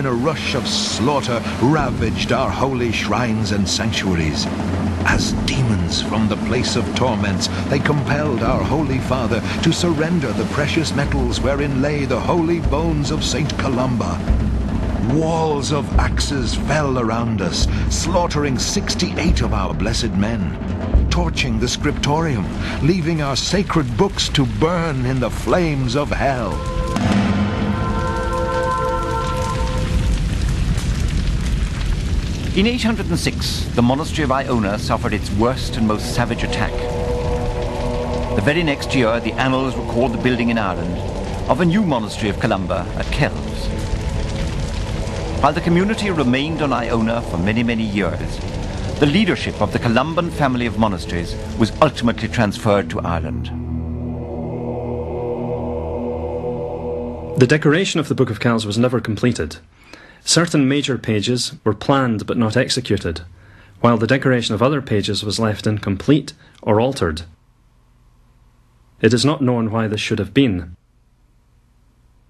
in a rush of slaughter ravaged our holy shrines and sanctuaries. As demons from the place of torments, they compelled our Holy Father to surrender the precious metals wherein lay the holy bones of Saint Columba. Walls of axes fell around us, slaughtering 68 of our blessed men, torching the scriptorium, leaving our sacred books to burn in the flames of hell. In 806, the monastery of Iona suffered its worst and most savage attack. The very next year, the annals record the building in Ireland of a new monastery of Columba at Kells. While the community remained on Iona for many, many years, the leadership of the Columban family of monasteries was ultimately transferred to Ireland. The decoration of the Book of Kells was never completed. Certain major pages were planned but not executed, while the decoration of other pages was left incomplete or altered. It is not known why this should have been.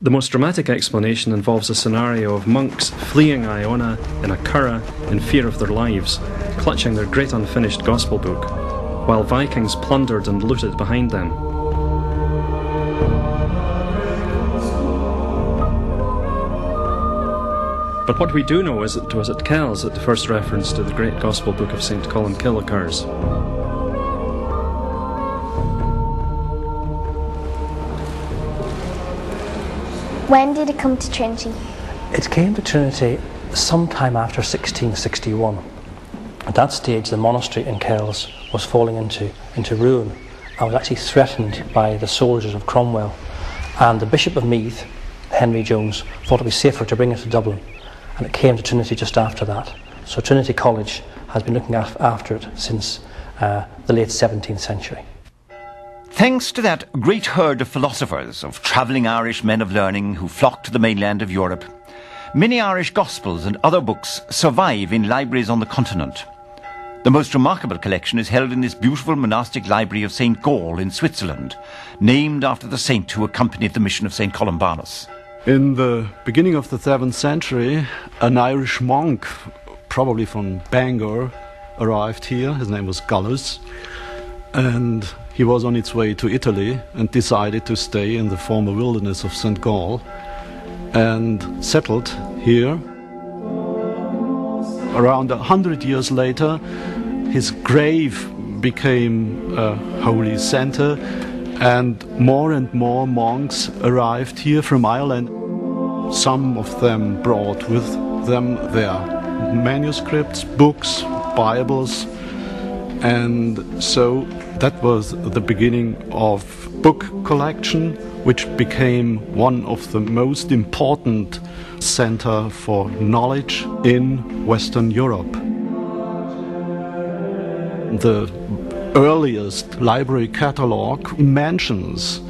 The most dramatic explanation involves a scenario of monks fleeing Iona in a curragh in fear of their lives, clutching their great unfinished Gospel book, while Vikings plundered and looted behind them. But what we do know is that it was at Kells that the first reference to the great Gospel book of St. Columkill occurs. When did it come to Trinity? It came to Trinity sometime after 1661. At that stage, the monastery in Kells was falling into, into ruin and was actually threatened by the soldiers of Cromwell. And the Bishop of Meath, Henry Jones, thought it would be safer to bring it to Dublin. And it came to Trinity just after that. So Trinity College has been looking af- after it since uh, the late 17th century. Thanks to that great herd of philosophers, of travelling Irish men of learning who flocked to the mainland of Europe, many Irish Gospels and other books survive in libraries on the continent. The most remarkable collection is held in this beautiful monastic library of St. Gall in Switzerland, named after the saint who accompanied the mission of St. Columbanus. In the beginning of the 7th century, an Irish monk, probably from Bangor, arrived here. His name was Gallus. And he was on its way to Italy and decided to stay in the former wilderness of St. Gall and settled here. Around a hundred years later, his grave became a holy center, and more and more monks arrived here from Ireland. Some of them brought with them their manuscripts, books, Bibles, and so that was the beginning of book collection, which became one of the most important center for knowledge in Western Europe. The earliest library catalog mentions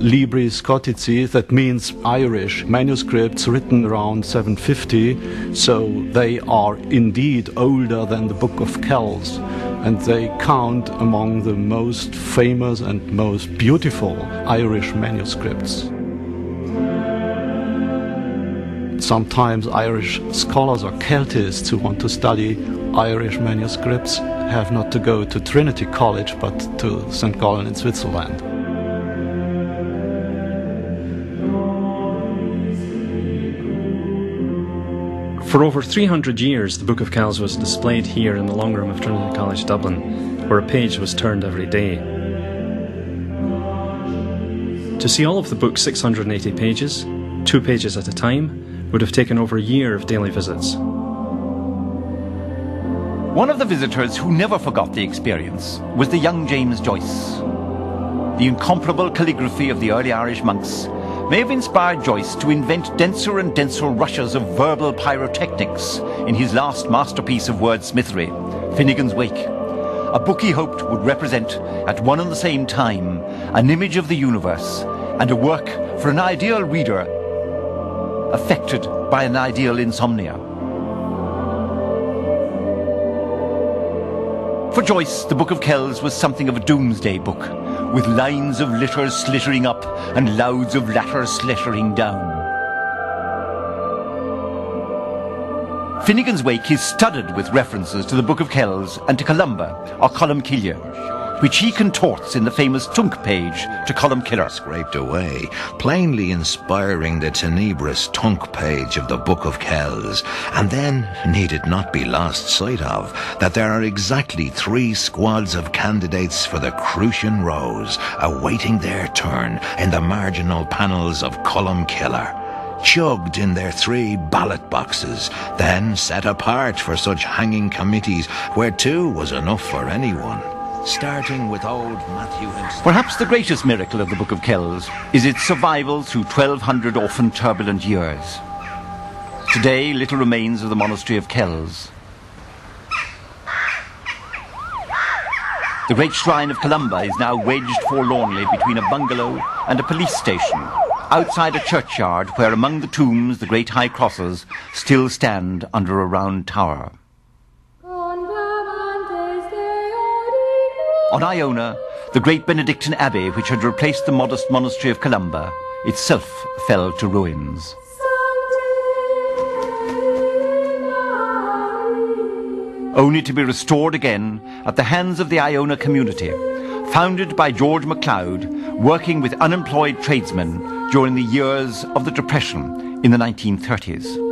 Libri Scottice, that means Irish manuscripts written around 750, so they are indeed older than the Book of Kells, and they count among the most famous and most beautiful Irish manuscripts. Sometimes Irish scholars or Celtists who want to study Irish manuscripts have not to go to Trinity College but to St. Gallen in Switzerland. For over 300 years, the Book of Kells was displayed here in the Long Room of Trinity College Dublin, where a page was turned every day. To see all of the book's 680 pages, two pages at a time, would have taken over a year of daily visits. One of the visitors who never forgot the experience was the young James Joyce. The incomparable calligraphy of the early Irish monks may have inspired Joyce to invent denser and denser rushes of verbal pyrotechnics in his last masterpiece of wordsmithery, Finnegans Wake, a book he hoped would represent, at one and the same time, an image of the universe and a work for an ideal reader affected by an ideal insomnia. For Joyce, the Book of Kells was something of a doomsday book, with lines of litter slittering up and louds of latter slittering down. Finnegans Wake is studded with references to the Book of Kells and to Columba, or Columcille, which he contorts in the famous Tunc page to Columkiller. Scraped away, plainly inspiring the tenebrous Tunc page of the Book of Kells. And then, need it not be lost sight of, that there are exactly three squads of candidates for the Crucian Rose, awaiting their turn in the marginal panels of Columkiller chugged in their three ballot boxes, then set apart for such hanging committees where two was enough for anyone. Starting with old Matthew himself. Perhaps the greatest miracle of the Book of Kells is its survival through 1200 often turbulent years. Today, little remains of the monastery of Kells. The great shrine of Columba is now wedged forlornly between a bungalow and a police station outside a churchyard where among the tombs the great high crosses still stand under a round tower. On Iona, the great Benedictine abbey which had replaced the modest monastery of Columba itself fell to ruins. Only to be restored again at the hands of the Iona community, founded by George MacLeod, working with unemployed tradesmen during the years of the Depression in the 1930s.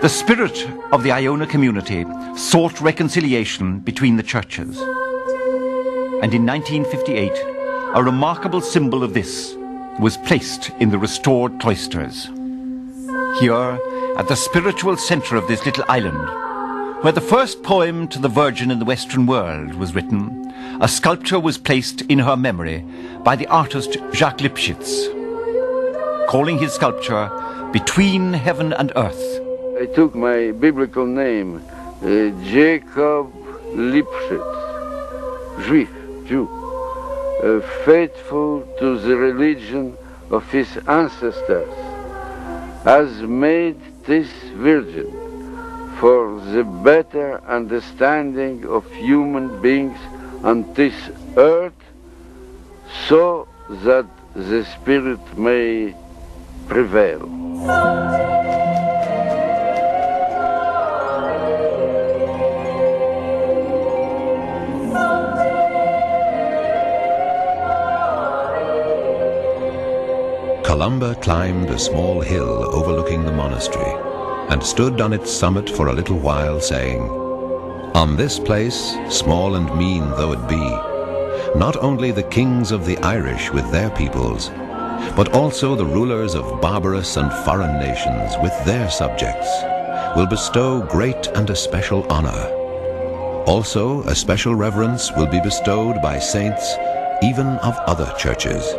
The spirit of the Iona community sought reconciliation between the churches. And in 1958, a remarkable symbol of this was placed in the restored cloisters. Here, at the spiritual center of this little island, where the first poem to the Virgin in the Western world was written, a sculpture was placed in her memory by the artist Jacques Lipchitz, calling his sculpture Between Heaven and Earth. I took my biblical name, uh, Jacob Lipchitz, Juif, Jew, uh, faithful to the religion of his ancestors, has made this virgin for the better understanding of human beings on this earth so that the Spirit may prevail. Columba climbed a small hill overlooking the monastery and stood on its summit for a little while saying, on this place, small and mean though it be, not only the kings of the Irish with their peoples, but also the rulers of barbarous and foreign nations with their subjects, will bestow great and especial honor. Also, a special reverence will be bestowed by saints even of other churches.